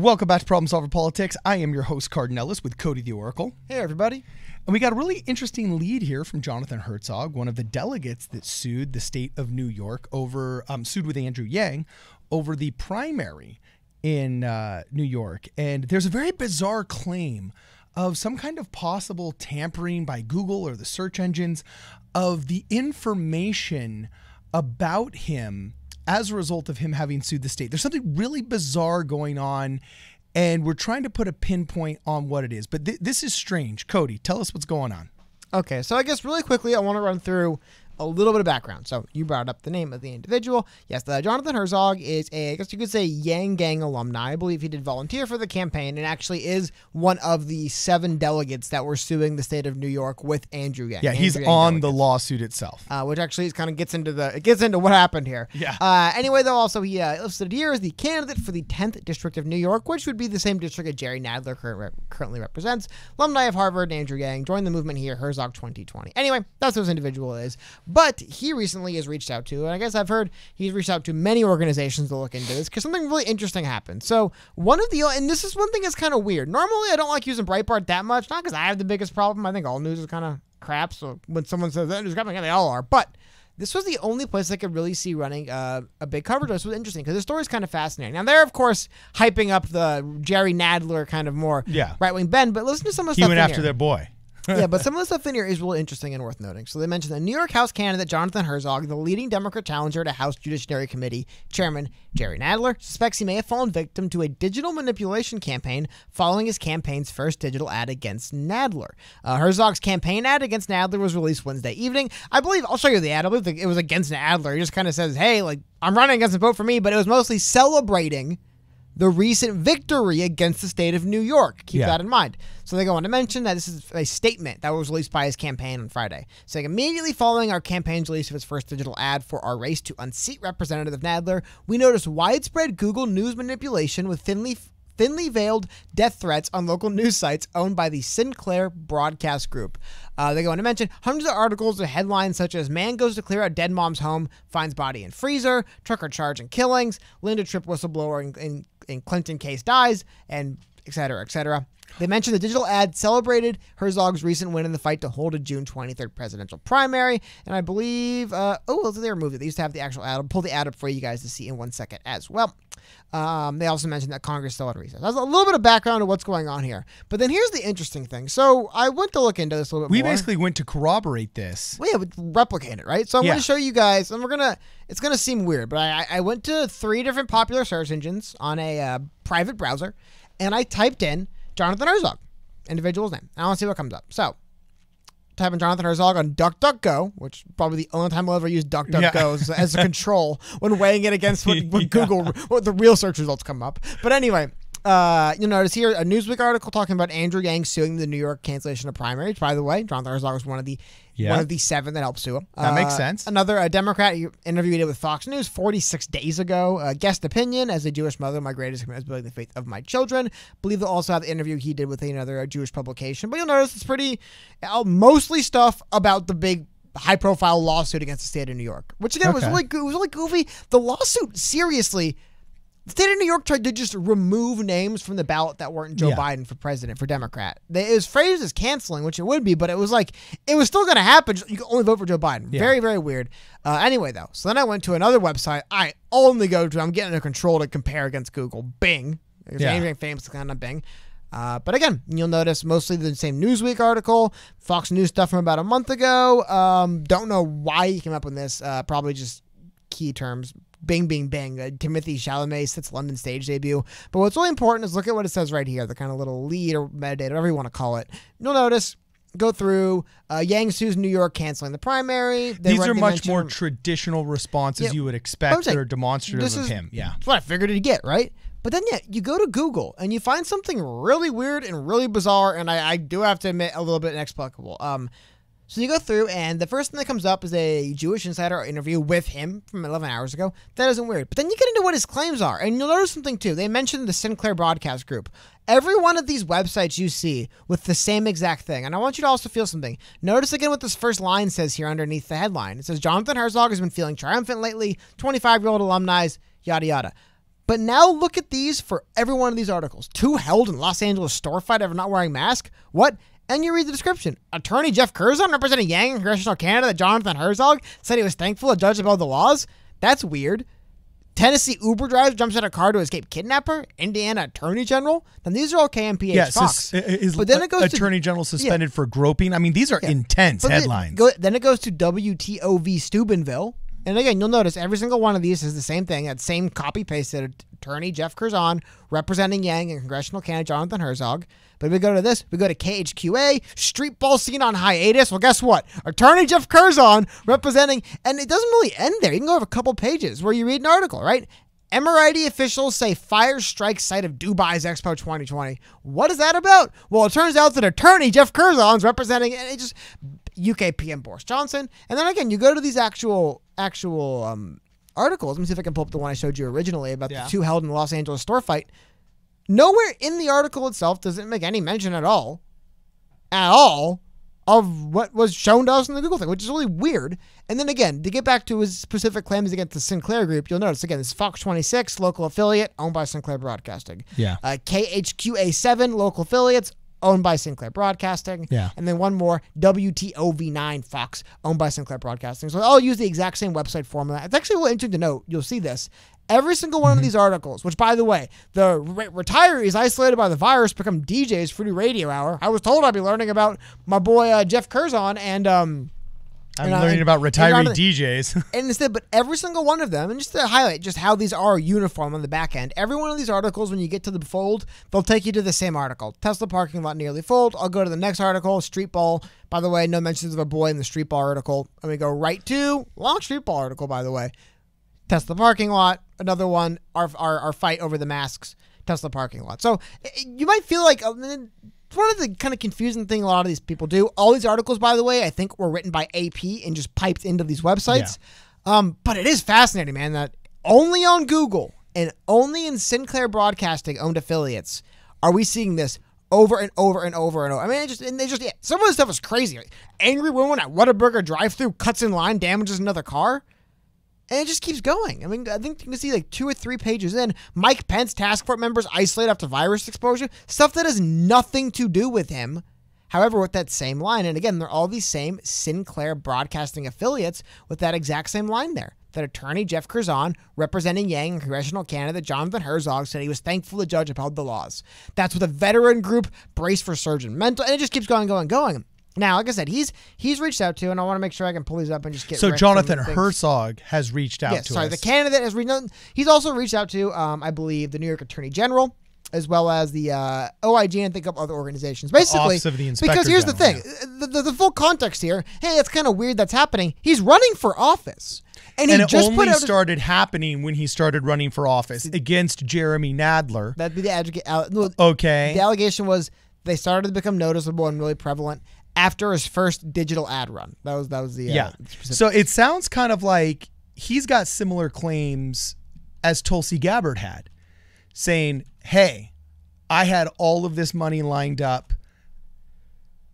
Welcome back to Problem Solver Politics. I am your host, Cardinellis, with Cody the Oracle. Hey, everybody. And we got a really interesting lead here from Jonathan Herzog, one of the delegates that sued the state of New York over, um, sued with Andrew Yang over the primary in uh, New York. And there's a very bizarre claim of some kind of possible tampering by Google or the search engines of the information about him as a result of him having sued the state. There's something really bizarre going on, and we're trying to put a pinpoint on what it is. But th- this is strange. Cody, tell us what's going on. Okay, so I guess really quickly, I want to run through a little bit of background. So you brought up the name of the individual. Yes, the Jonathan Herzog is a, I guess you could say, Yang Gang alumni. I believe he did volunteer for the campaign and actually is one of the seven delegates that were suing the state of New York with Andrew Yang. Yeah, Andrew he's Yang on the lawsuit itself. Uh, which actually is kind of gets into the it gets into what happened here. Yeah. Uh, anyway, though, also he uh, listed here as the candidate for the 10th district of New York, which would be the same district that Jerry Nadler current currently represents. Alumni of Harvard, Andrew Yang joined the movement here, Herzog 2020. Anyway, that's what this individual is. But he recently has reached out to, and I guess I've heard he's reached out to many organizations to look into this because something really interesting happened. So one of the and this is one thing that's kind of weird. Normally, I don't like using Breitbart that much, not because I have the biggest problem. I think all news is kind of crap. So when someone says that news crap, yeah, they all are. But this was the only place I could really see running uh, a big coverage. This was interesting because the story's kind of fascinating. Now they're of course hyping up the Jerry Nadler kind of more Yeah. right wing bend, but listen to some of the He stuff went after here their boy. yeah, but some of the stuff in here is really interesting and worth noting. So they mentioned the New York House candidate Jonathan Herzog, the leading Democrat challenger to House Judiciary Committee Chairman Jerry Nadler, suspects he may have fallen victim to a digital manipulation campaign following his campaign's first digital ad against Nadler. Uh, Herzog's campaign ad against Nadler was released Wednesday evening. I believe I'll show you the ad. I believe it was against Nadler. He just kind of says, "Hey, like I'm running against him, vote for me," but it was mostly celebrating the recent victory against the state of New York. Keep Yeah. that in mind. So they go on to mention that this is a statement that was released by his campaign on Friday, saying immediately following our campaign's release of its first digital ad for our race to unseat Representative Nadler, we noticed widespread Google News manipulation with thinly thinly veiled death threats on local news sites owned by the Sinclair Broadcast Group. Uh, they go on to mention hundreds of articles with headlines such as "Man goes to clear out dead mom's home, finds body in freezer," "Trucker charge and killings," "Linda Tripp whistleblower in, in, in Clinton case dies," and et cetera, et cetera. They mentioned the digital ad celebrated Herzog's recent win in the fight to hold a June 23rd presidential primary, and I believe, uh, oh, well, they removed it. They used to have the actual ad. I'll pull the ad up for you guys to see in one second as well. Um, they also mentioned that Congress still had recess. That's a little bit of background of what's going on here. But then here's the interesting thing. So I went to look into this a little bit We more. basically went to corroborate this. Well, yeah, but replicate it, right? So I'm Yeah. going to show you guys, and we're gonna. It's gonna seem weird, but I, I went to three different popular search engines on a uh, private browser, and I typed in Jonathan Herzog, individual's name. I want to see what comes up. So. Type in Jonathan Herzog on DuckDuckGo, which probably the only time I'll ever use DuckDuckGo Yeah. as, a control when weighing it against what, what Yeah. Google, what the real search results come up. But anyway, uh, you'll notice here a Newsweek article talking about Andrew Yang suing the New York cancellation of primaries. By the way, Jonathan Herzog was one of the Yeah. one of the seven that helped sue him. That makes Uh, sense. Another a Democrat interview he did with Fox News 46 days ago. Uh, guest opinion as a Jewish mother, my greatest commitment is building the faith of my children. Believe they'll also have the interview he did with another uh, Jewish publication. But you'll notice it's pretty uh, mostly stuff about the big. High profile lawsuit against the state of New York, which again was really was really goofy. The lawsuit, seriously, the state of New York tried to just remove names from the ballot that weren't Joe Yeah. Biden for president for Democrat. They, it was phrased as canceling, which it would be, but it was like it was still going to happen. You could only vote for Joe Biden. Yeah. Very, very weird. Uh, anyway, though, so then I went to another website. I only go to. I'm getting a control to compare against Google. Bing. Yeah. anything famous kind of Bing. Uh, but again, you'll notice mostly the same Newsweek article, Fox News stuff from about a month ago. Um, don't know why he came up with this. Uh, probably just key terms. Bing, bing, bing. Uh, Timothy Chalamet sits London stage debut. But what's really important is look at what it says right here, the kind of little lead or metadata, whatever you want to call it. You'll notice, go through, uh, Yang Su's New York canceling the primary. They These are much more traditional responses Yeah, you would expect that are demonstrative this of is- him. Yeah. That's what I figured it'd get, right? But then, yeah, you go to Google and you find something really weird and really bizarre, and I, I do have to admit, a little bit inexplicable. Um, so you go through, and the first thing that comes up is a Jewish insider interview with him from 11 hours ago. That isn't weird. But then you get into what his claims are, and you'll notice something too. They mentioned the Sinclair Broadcast Group. Every one of these websites you see with the same exact thing. And I want you to also feel something. Notice again what this first line says here underneath the headline. It says Jonathan Herzog has been feeling triumphant lately, 25 year old alumni, yada yada. But now look at these for every one of these articles. Two held in Los Angeles store fight over not wearing mask. What? And you read the description. Attorney Jeff Kurzon, representing Yang in congressional Canada, that Jonathan Herzog, said he was thankful a judge upheld the laws. That's weird. Tennessee Uber driver jumps out of car to escape kidnapper. Indiana Attorney General. Then these are all KMPH Yes, Fox. is, is but then it goes Attorney to, General suspended for groping. I mean, these are intense but headlines. then it goes to WTOV Steubenville. And again, you'll notice every single one of these is the same thing. That same copy pasted attorney Jeff Kurzon representing Yang and congressional candidate Jonathan Herzog. But if we go to this, we go to KHQA, street ball scene on hiatus. Well, guess what? Attorney Jeff Kurzon representing, and it doesn't really end there. You can go over a couple pages where you read an article, right? Emirati officials say fire strikes site of Dubai's Expo 2020. What is that about? Well, it turns out that attorney Jeff Kurzon's representing, and it just UK PM Boris Johnson. And then again, you go to these actual actual um, articles. Let me see if I can pull up the one I showed you originally about Yeah. the two held in the Los Angeles store fight. Nowhere in the article itself does it make any mention at all, at all, of what was shown to us in the Google thing, which is really weird. And then again, to get back to his specific claims against the Sinclair Group, you'll notice again, this is Fox 26, local affiliate owned by Sinclair Broadcasting. Yeah. Uh, KHQA7, local affiliates owned by Sinclair Broadcasting. Yeah. And then one more, WTOV9 Fox, owned by Sinclair Broadcasting. So I'll use the exact same website formula. It's actually really interesting to note. You'll see this. Every single one of these articles, which by the way, the re- retirees isolated by the virus become DJs for the radio hour. I was told I'd be learning about my boy uh, Jeff Kurzon and um I'm and, uh, learning and- about and retiree the- DJs. and instead, but every single one of them, and just to highlight just how these are uniform on the back end, every one of these articles, when you get to the fold, they'll take you to the same article. Tesla parking lot nearly full. I'll go to the next article, street ball. By the way, no mentions of a boy in the street ball article. And we go right to long street ball article, by the way. Tesla parking lot. Another one, our, our, our fight over the masks. Tesla parking lot. So you might feel like uh, one of the kind of confusing thing a lot of these people do. All these articles, by the way, I think were written by AP and just piped into these websites. Um, but it is fascinating, man, that only on Google and only in Sinclair Broadcasting owned affiliates are we seeing this over and over and over and over. I mean, it just and they just yeah, some of this stuff is crazy. Angry woman at Whataburger drive-through cuts in line, damages another car. And it just keeps going. I mean, I think you can see like two or three pages in. Mike Pence task force members isolate after virus exposure. Stuff that has nothing to do with him. However, with that same line, and again, they're all these same Sinclair broadcasting affiliates with that exact same line there. That attorney Jeff Kurzon, representing Yang in congressional candidate Jonathan Herzog, said he was thankful the judge upheld the laws. That's with a veteran group, Brace for Surgeon Mental, and it just keeps going, going, going. Now, like I said, he's he's reached out to, and I want to make sure I can pull these up and just get. so Jonathan. Herzog has reached out Yes, to sorry. us. The candidate has reached. He's also reached out to, um, I believe, the New York Attorney General, as well as the uh, OIG and think of other organizations. Basically, Office of the Inspector because here's General, the thing: the, the, the full context here. Hey, it's kind of weird that's happening. He's running for office, and he and it just only put out. a- started happening when he started running for office against Jeremy Nadler. that'd be the, advocate, uh, no, Okay. the allegation was they started to become noticeable and really prevalent after his first digital ad run. That was that was the uh, yeah. specific- So it sounds kind of like he's got similar claims as Tulsi Gabbard had, saying, "Hey, I had all of this money lined up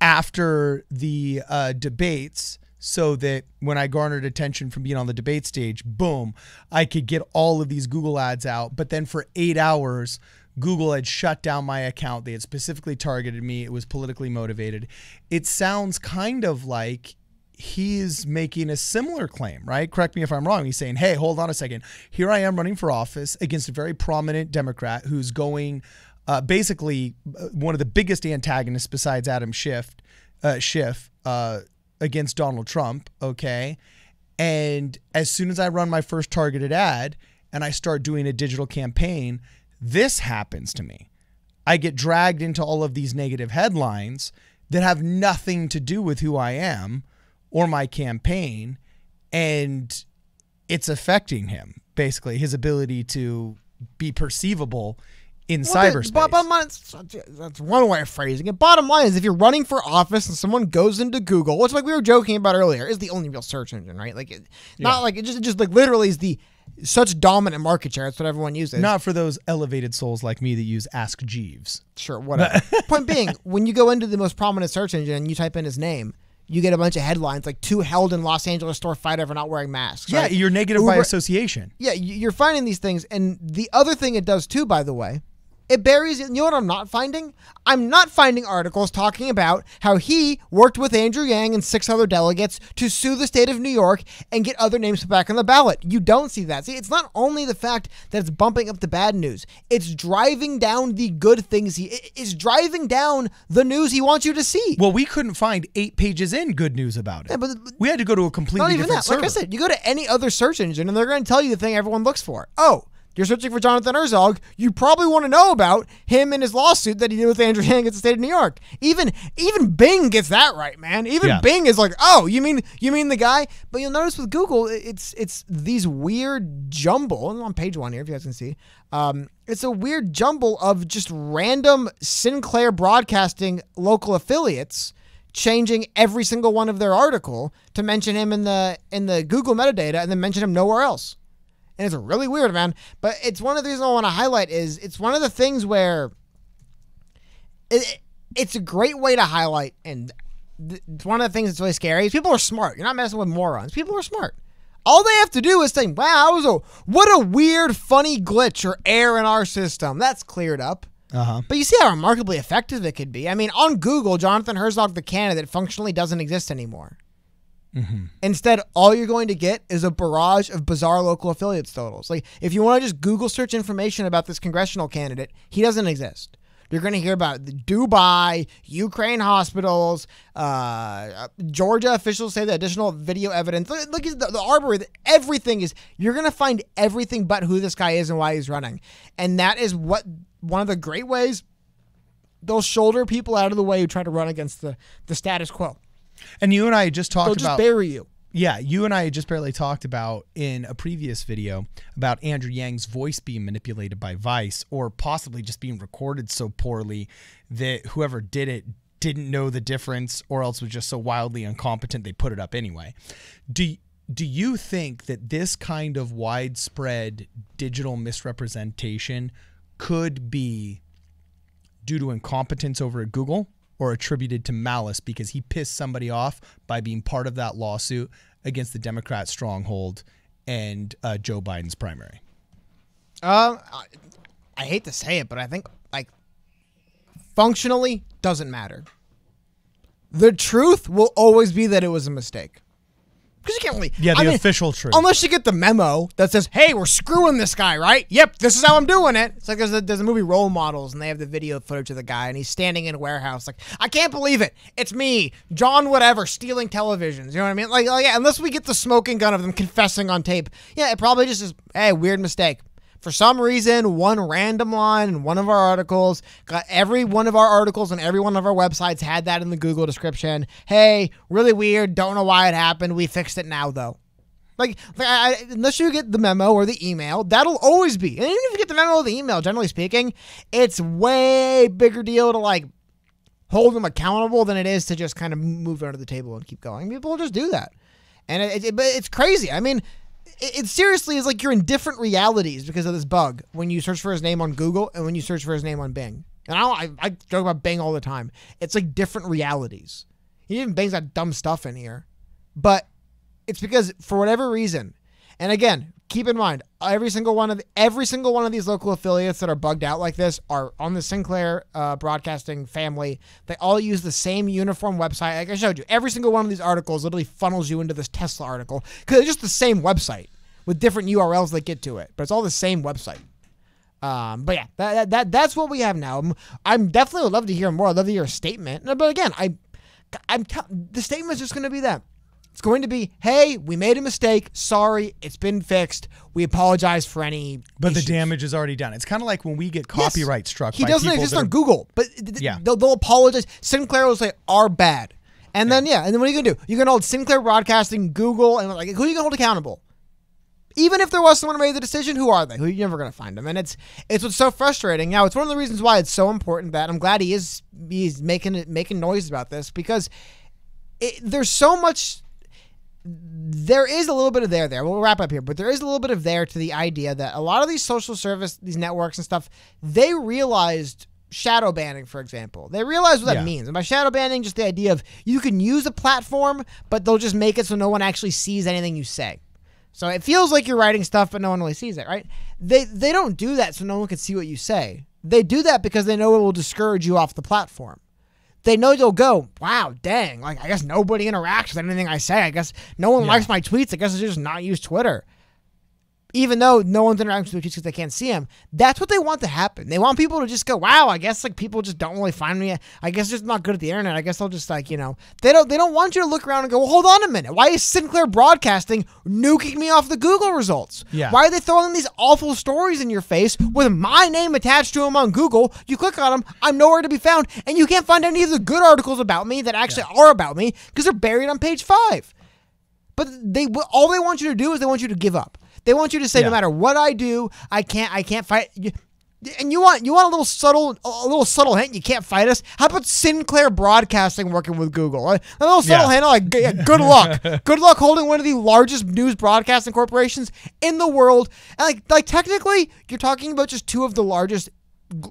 after the uh, debates." So that when I garnered attention from being on the debate stage, boom, I could get all of these Google ads out. But then for eight hours, Google had shut down my account. They had specifically targeted me. It was politically motivated. It sounds kind of like he's making a similar claim, right? Correct me if I'm wrong. He's saying, hey, hold on a second. Here I am running for office against a very prominent Democrat who's going uh, basically uh, one of the biggest antagonists besides Adam Schiff, uh, Schiff uh, against Donald Trump, okay? And as soon as I run my first targeted ad and I start doing a digital campaign, this happens to me. I get dragged into all of these negative headlines that have nothing to do with who I am or my campaign. And it's affecting him, basically, his ability to be perceivable in Well, cyberspace. bo- Bottom line, that's one way of phrasing it. Bottom line is, if you're running for office and someone goes into Google, which like we were joking about earlier, is the only real search engine, right? Like, it, not like it just, it just like literally is the such dominant market share. That's what everyone uses. Not for those elevated souls like me that use Ask Jeeves. Sure, whatever. Point being, when you go into the most prominent search engine and you type in his name, you get a bunch of headlines like two held in Los Angeles store fight over not wearing masks. Yeah, right? you're negative by association. Yeah, you're finding these things, and the other thing it does too, by the way, it buries. You know what I'm not finding? I'm not finding articles talking about how he worked with Andrew Yang and six other delegates to sue the state of New York and get other names put back on the ballot. You don't see that. See, it's not only the fact that it's bumping up the bad news; it's driving down the good things. He is driving down the news he wants you to see. Well, we couldn't find eight pages in good news about it. Yeah, but- we had to go to a completely Not even different that. Like I said, you go to any other search engine and they're going to tell you the thing everyone looks for. Oh, you're searching for Jonathan Herzog. You probably want to know about him and his lawsuit that he did with Andrew Yang at the state of New York. Even even Bing gets that right, man. Even Yeah. Bing is like, oh, you mean you mean the guy? But you'll notice with Google, it's it's these weird jumble. And on page one here, if you guys can see, um, it's a weird jumble of just random Sinclair Broadcasting local affiliates changing every single one of their article to mention him in the in the Google metadata and then mention him nowhere else. And it's really weird, man. But it's one of the reasons I want to highlight is it's one of the things where it, it's a great way to highlight and th- it's one of the things that's really scary is people are smart. You're not messing with morons. People are smart. All they have to do is think, "Wow, was a what a weird, funny glitch or error in our system." That's cleared up. Uh huh. But you see how remarkably effective it could be. I mean, on Google, Jonathan Herzog, the candidate, functionally doesn't exist anymore. Instead, all you're going to get is a barrage of bizarre local affiliates totals. Like, if you want to just Google search information about this congressional candidate, he doesn't exist. You're going to hear about the Dubai, Ukraine hospitals, uh, Georgia officials say the additional video evidence. Look, look at the, the arbor. Everything is. You're going to find everything but who this guy is and why he's running, and that is what one of the great ways they'll shoulder people out of the way who try to run against the the status quo. And you and I just They'll talked just about bury you. Yeah, you and I had just barely talked about in a previous video about Andrew Yang's voice being manipulated by Vice or possibly just being recorded so poorly that whoever did it didn't know the difference or else was just so wildly incompetent they put it up anyway. Do do you think that this kind of widespread digital misrepresentation could be due to incompetence over at Google or attributed to malice because he pissed somebody off by being part of that lawsuit against the Democrat stronghold and uh, Joe Biden's primary? Um, I, I hate to say it, but I think like functionally doesn't matter. The truth will always be that it was a mistake. Because you can't really. Yeah, the I mean, official truth. Unless you get the memo that says, "Hey, we're screwing this guy," right? Yep, this is how I'm doing it. It's like there's a, there's a movie Role Models, and they have the video footage of the guy, and he's standing in a warehouse, like, "I can't believe it, it's me, John, whatever, stealing televisions." You know what I mean? Like, like yeah, unless we get the smoking gun of them confessing on tape, yeah, it probably just is. Hey, weird mistake. For some reason, one random line in one of our articles got every one of our articles on every one of our websites had that in the Google description. Hey, really weird. Don't know why it happened. We fixed it now, though. Like, like I, unless you get the memo or the email, that'll always be. And even if you get the memo or the email, generally speaking, it's way bigger deal to like hold them accountable than it is to just kind of move under the table and keep going. People just do that, and it, it, it's crazy. I mean, it, it seriously is like you're in different realities because of this bug when you search for his name on Google and when you search for his name on Bing. And I, I, I joke about Bing all the time. It's like different realities. He Even bangs that dumb stuff in here, but it's because for whatever reason, and again, keep in mind every single one of the, every single one of these local affiliates that are bugged out like this are on the Sinclair uh, Broadcasting family. They all use the same uniform website. Like I showed you, every single one of these articles literally funnels you into this Tesla article because it's just the same website with different URLs that get to it, but it's all the same website. Um, but yeah, that, that, that that's what we have now. I'm, I'm definitely would love to hear more. I'd love to hear a statement. But again, I, I'm tell the statement's just going to be that. It's going to be, hey, we made a mistake. Sorry, it's been fixed. We apologize for any. But the damage is already done. It's kind of like when we get Yes. copyright struck. He doesn't exist on Google, but th- Yeah. they'll, they'll apologize. Sinclair will say are bad, and then yeah, and then what are you gonna do? You're gonna hold Sinclair Broadcasting, Google, and like who are you gonna hold accountable? Even if there was someone who made the decision, who are they? Who you're never gonna find them, and it's it's what's so frustrating. Now, it's one of the reasons why it's so important that I'm glad he is he's making making noise about this because it, there's so much there is a little bit of there there. We'll wrap up here, but there is a little bit of there to the idea that a lot of these social service, these networks and stuff, they realized shadow banning, for example. They realize what that Yeah. means. And by shadow banning, just the idea of you can use a platform, but they'll just make it so no one actually sees anything you say. So it feels like you're writing stuff, but no one really sees it, right? They they don't do that so no one can see what you say. They do that because they know it will discourage you off the platform. They know you'll go, wow, dang, like I guess nobody interacts with anything I say. I guess no one Yeah. likes my tweets. I guess I just not use Twitter even though no one's interacting with the because they can't see them, that's what they want to happen. They want people to just go, "Wow, I guess like people just don't really find me. I guess just not good at the internet. I guess they'll just like you know they don't they don't want you to look around and go, well, hold on a minute, why is Sinclair Broadcasting nuking me off the Google results? Yeah. Why are they throwing these awful stories in your face with my name attached to them on Google? You click on them, I'm nowhere to be found, and you can't find any of the good articles about me that actually are about me because they're buried on page five. But they all they want you to do is they want you to give up. They want you to say Yeah. no matter what I do, I can't I can't fight you. And you want you want a little subtle a little subtle hint you can't fight us. How about Sinclair Broadcasting working with Google? A little subtle Yeah. hint like yeah, good luck. good luck holding one of the largest news broadcasting corporations in the world. And like like technically you're talking about just two of the largest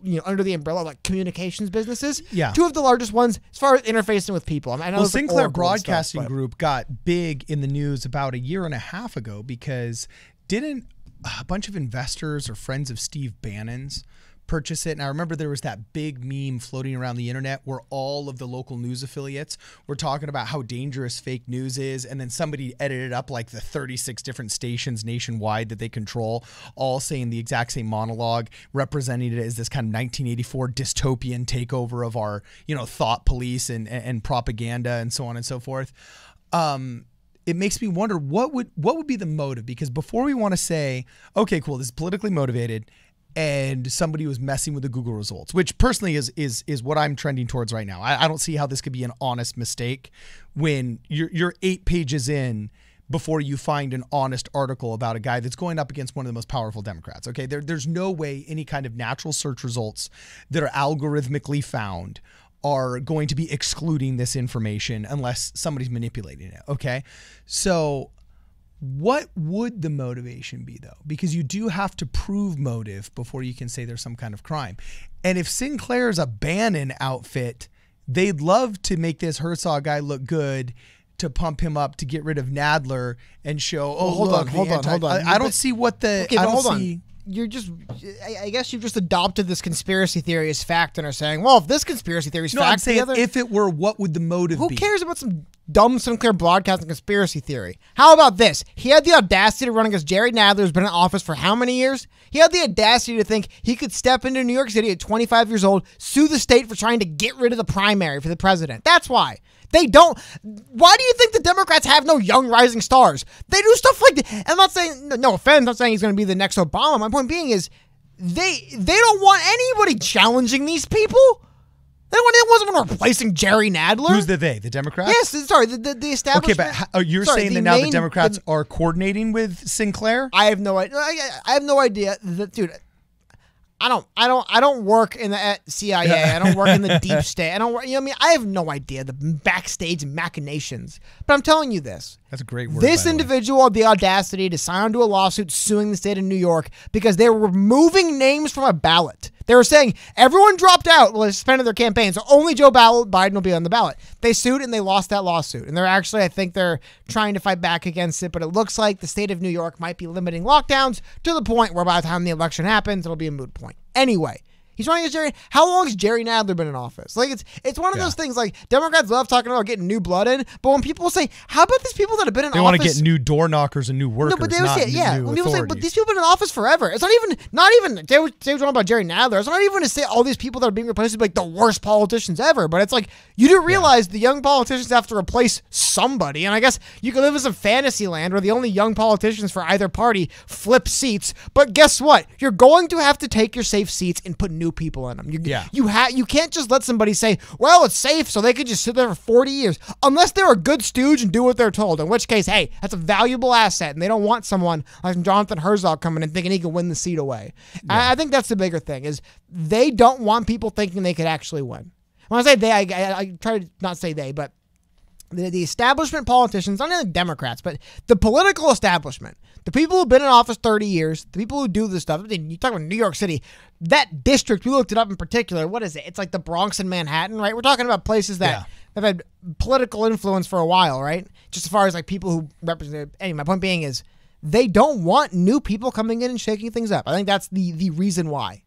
you know under the umbrella of like communications businesses. Yeah. Two of the largest ones as far as interfacing with people. I, mean, I Well, it's like Sinclair stuff, Broadcasting Group got big in the news about a year and a half ago because didn't a bunch of investors or friends of Steve Bannon's purchase it? And I remember there was that big meme floating around the internet where all of the local news affiliates were talking about how dangerous fake news is. And then somebody edited up like the 36 different stations nationwide that they control, all saying the exact same monologue, representing it as this kind of 1984 dystopian takeover of our, you know, thought police and, and propaganda and so on and so forth. Um, it makes me wonder what would what would be the motive because before we want to say okay cool this is politically motivated and somebody was messing with the Google results, which personally is is is what I'm trending towards right now. I, I don't see how this could be an honest mistake when you're you're eight pages in before you find an honest article about a guy that's going up against one of the most powerful Democrats. Okay, there, there's no way any kind of natural search results that are algorithmically found are going to be excluding this information unless somebody's manipulating it. Okay, so what would the motivation be though? Because you do have to prove motive before you can say there's some kind of crime. And if Sinclair's a Bannon outfit, they'd love to make this Herzog guy look good to pump him up to get rid of Nadler and show. Oh, hold look, on, hold on, hold on. I, I don't see what the. Okay, I don't hold see. on. You're just, I guess you've just adopted this conspiracy theory as fact and are saying, well, if this conspiracy theory is No, fact, I'm saying the other, if it were, what would the motive who be? cares about some dumb Sinclair broadcasting conspiracy theory? How about this? He had the audacity to run against Jerry Nadler, who's been in office for how many years? He had the audacity to think he could step into New York City at 25 years old, sue the state for trying to get rid of the primary for the president. That's why. They don't. Why do you think the Democrats have no young rising stars? They do stuff like that. I'm not saying, no offense, I'm not saying he's going to be the next Obama. My point being is, they they don't want anybody challenging these people. They don't want anyone replacing Jerry Nadler. Who's the they? The Democrats? Yes, sorry, the, the, the Okay, but how, oh, you're Sorry, saying that now the Democrats the- are coordinating with Sinclair? I have no idea. I, I have no idea. That, dude, I don't, I don't, I don't work in the uh, CIA. I don't work in the deep state. I don't work. You know what I mean? I have no idea the backstage machinations. But I'm telling you this: That's a great word. This by the individual had the audacity to sign onto a lawsuit suing the state of New York because they were removing names from a ballot. They were saying everyone dropped out, well, they suspended their campaign, so only Joe Biden will be on the ballot. They sued and they lost that lawsuit. And they're actually, I think they're trying to fight back against it, but it looks like the state of New York might be limiting lockdowns to the point where by the time the election happens, it'll be a moot point. Anyway. He's running as Jerry. How long has Jerry Nadler been in office? Like it's it's one of Yeah. those things. Like Democrats love talking about getting new blood in, but when people say, "How about these people that have been in They office?" They want to get new door knockers and new workers. No, but they would say, yeah. When people say, but these people have been in office forever. It's not even, not even. They were, they were talking about Jerry Nadler. It's not even to say all these people that are being replaced with like the worst politicians ever. But it's like you do realize the young politicians have to replace somebody, and I guess you can live in some fantasy land where the only young politicians for either party flip seats. But guess what? You're going to have to take your safe seats and put new people in them. You, Yeah. You ha- You can't just let somebody say, "Well, it's safe," so they could just sit there for 40 years, unless they're a good stooge and do what they're told. In which case, hey, that's a valuable asset, and they don't want someone like Jonathan Herzog coming in thinking he can win the seat away. I, I think that's the bigger thing is they don't want people thinking they could actually win. When I say they, I, I, I try to not say they, but the, the establishment politicians, not only the Democrats, but the political establishment, the people who've been in office 30 years, the people who do this stuff. I mean, you talk about New York City, that district, we looked it up in particular. What is it? It's like the Bronx and Manhattan, right? We're talking about places that Yeah. have had political influence for a while, right? Just as far as like people who represent. Anyway, my point being is they don't want new people coming in and shaking things up. I think that's the the reason why.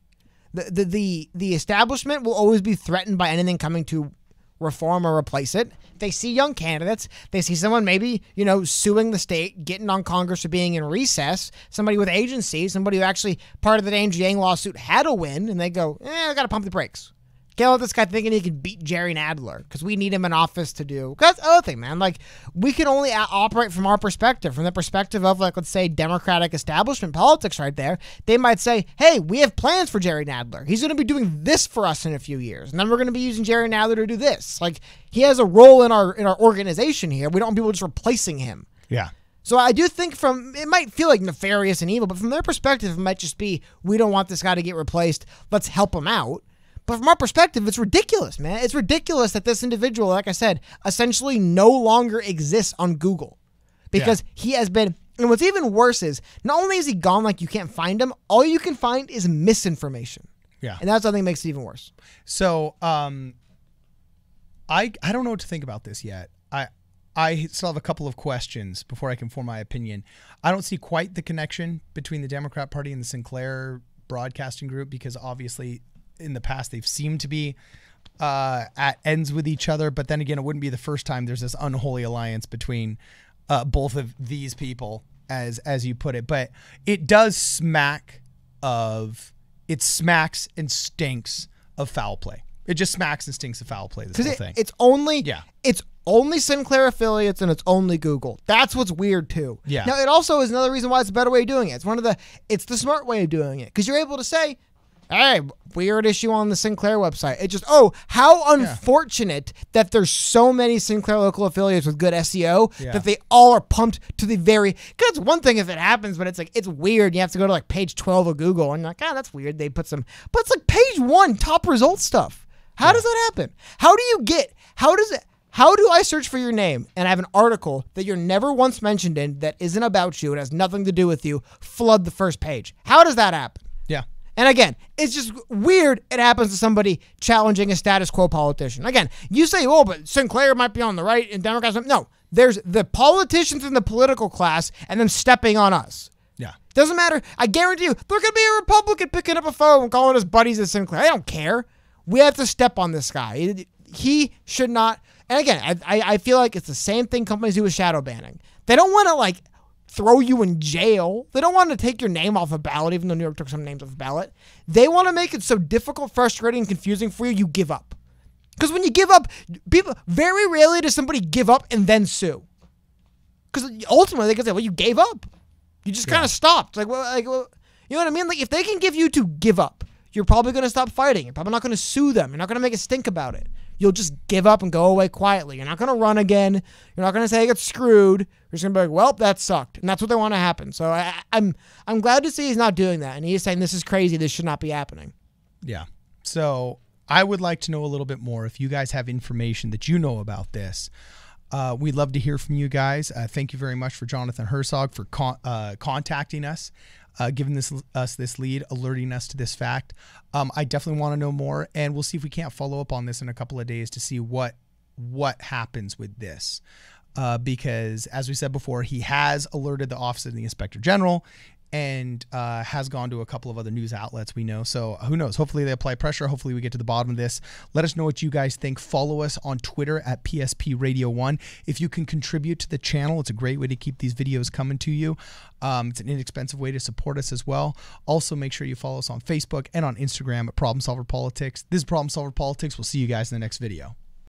The the the, the establishment will always be threatened by anything coming to reform or replace it. They see young candidates. They see someone maybe, you know, suing the state, getting on Congress for being in recess, somebody with agency, somebody who actually part of the Andrew Yang lawsuit had a win, and they go, eh, I got to pump the brakes. Can't this guy thinking he can beat Jerry Nadler because we need him in office to do. That's the other thing, man. Like we can only a- operate from our perspective, from the perspective of like let's say Democratic establishment politics. Right there, they might say, "Hey, we have plans for Jerry Nadler. He's going to be doing this for us in a few years, and then we're going to be using Jerry Nadler to do this. Like he has a role in our in our organization here. We don't want people just replacing him." Yeah. So I do think from it might feel like nefarious and evil, but from their perspective, it might just be we don't want this guy to get replaced. Let's help him out. But from our perspective, it's ridiculous, man. It's ridiculous that this individual, like I said, essentially no longer exists on Google because he has been. And what's even worse is not only is he gone, like you can't find him, all you can find is misinformation. Yeah. And that's what I think makes it even worse. So, um, I I don't know what to think about this yet. I I still have a couple of questions before I can form my opinion. I don't see quite the connection between the Democrat Party and the Sinclair Broadcasting Group because obviously in the past they've seemed to be uh, at ends with each other. But then again, it wouldn't be the first time there's this unholy alliance between uh, both of these people, as as you put it. But it does smack of it smacks and stinks of foul play. It just smacks and stinks of foul play. This whole it, thing. it's only Yeah. it's only Sinclair affiliates and it's only Google. That's what's weird too. Yeah. Now it also is another reason why it's a better way of doing it. It's one of the it's the smart way of doing it because you're able to say, "Hey, weird issue on the Sinclair website." It just oh how unfortunate that there's so many Sinclair local affiliates with good SEO Yeah. that they all are pumped to the very. Because it's one thing if it happens, but it's like it's weird. You have to go to like page twelve of Google and you're like, ah, that's weird. They put some, but it's like page one top result stuff. How does that happen? How do you get? How does it? How do I search for your name and I have an article that you're never once mentioned in that isn't about you and has nothing to do with you flood the first page? How does that happen? And again, it's just weird it happens to somebody challenging a status quo politician. Again, you say, oh, but Sinclair might be on the right and Democrats. No, there's the politicians in the political class and them stepping on us. Yeah. Doesn't matter. I guarantee you, there could be a Republican picking up a phone and calling us buddies at Sinclair. I don't care. We have to step on this guy. He should not. And again, I, I I feel like it's the same thing companies do with shadow banning. They don't want to like throw you in jail. They don't want to take your name off a ballot, even though New York took some names off a ballot. They want to make it so difficult, frustrating, and confusing for you, you give up. Because when you give up, people very rarely does somebody give up and then sue. Because ultimately they can say, "Well, you gave up. You just kind of stopped." Like, well, like, well, you know what I mean? Like, if they can give you to give up, you're probably going to stop fighting. You're probably not going to sue them. You're not going to make a stink about it. You'll just give up and go away quietly. You're not going to run again. You're not going to say I got screwed. You're just going to be like, "Well, that sucked," and that's what they want to happen. So I, I'm I'm glad to see he's not doing that, and he's saying this is crazy. This should not be happening. Yeah. So I would like to know a little bit more. If you guys have information that you know about this, uh, we'd love to hear from you guys. Uh, thank you very much for Jonathan Herzog for con- uh, contacting us, uh, giving this us this lead, alerting us to this fact. Um, I definitely want to know more, and we'll see if we can't follow up on this in a couple of days to see what what happens with this. Uh, because as we said before, he has alerted the office of the inspector general and uh, has gone to a couple of other news outlets we know. So who knows? Hopefully they apply pressure. Hopefully we get to the bottom of this. Let us know what you guys think. Follow us on Twitter at PSP Radio One. If you can contribute to the channel, it's a great way to keep these videos coming to you. Um, it's an inexpensive way to support us as well. Also, make sure you follow us on Facebook and on Instagram at Problem Solver Politics. This is Problem Solver Politics. We'll see you guys in the next video.